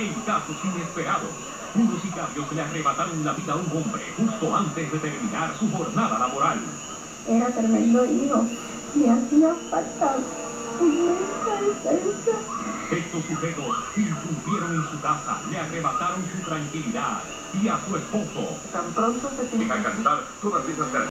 en casos inesperados. Unos sicarios le arrebataron la vida a un hombre justo antes de terminar su jornada laboral. Era tremendo hijo. Me hacía falta inmensa defensa. Estos sujetos irrumpieron en su casa, le arrebataron su tranquilidad y a su esposo. Tan pronto se Sin alcanzar todas esas